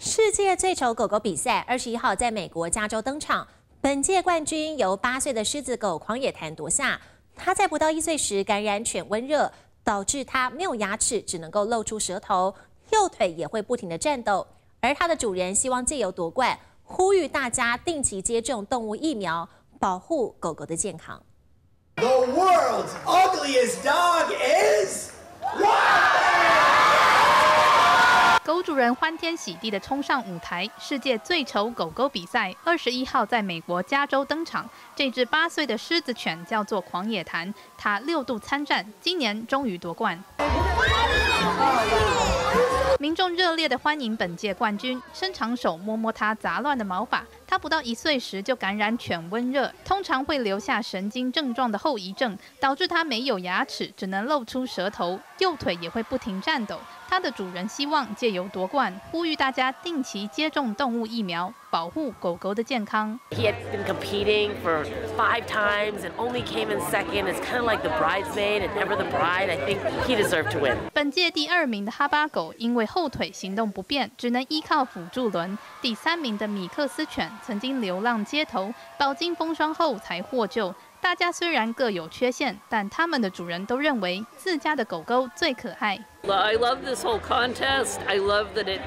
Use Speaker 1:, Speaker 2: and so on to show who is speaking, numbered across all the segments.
Speaker 1: 世界最丑狗狗比赛二十一号在美国加州登场，本届冠军由八岁的狮子狗狂野谭夺下。它在不到一岁时感染犬瘟热，导致它没有牙齿，只能够露出舌头，右腿也会不停的颤抖。而它的主人希望借由夺冠，呼吁大家定期接种动物疫苗，保护狗狗的健康。
Speaker 2: The world's ugliest dog is.
Speaker 3: 狗主人欢天喜地的冲上舞台，世界最丑狗狗比赛二十一号在美国加州登场。这只八岁的狮子犬叫做狂野谭，它六度参战，今年终于夺冠。民众热烈的欢迎本届冠军，伸长手摸摸它杂乱的毛发。它不到一岁时就感染犬瘟热，通常会留下神经症状的后遗症，导致它没有牙齿，只能露出舌头，右腿也会不停颤抖。它的主人希望借由夺冠，呼吁大家定期接种动物疫苗，保护狗狗的健康。
Speaker 4: He had been competing for five times and only came in second. It's kind of like the bridesmaid and never the bride. I think he deserved to win.
Speaker 3: 本届第二名的哈巴狗因为后腿行动不便，只能依靠辅助轮。第三名的米克斯犬曾经流浪街头，饱经风霜后才获救。大家虽然各有缺陷，但他们的主人都认为自家的狗狗最可爱。
Speaker 5: I love this whole contest. I love that it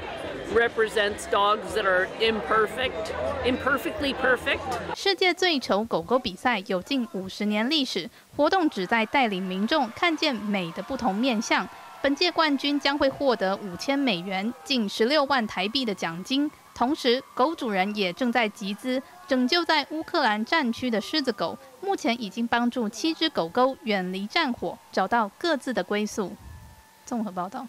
Speaker 5: represents dogs that are imperfect, imperfectly perfect.
Speaker 3: 世界最丑狗狗比赛有近五十年历史，活动旨在带领民众看见美的不同面相。本届冠军将会获得五千美元，近十六万台币的奖金。同时，狗主人也正在集资拯救在乌克兰战区的狮子狗。目前已经帮助七只狗狗远离战火，找到各自的归宿。综合报道。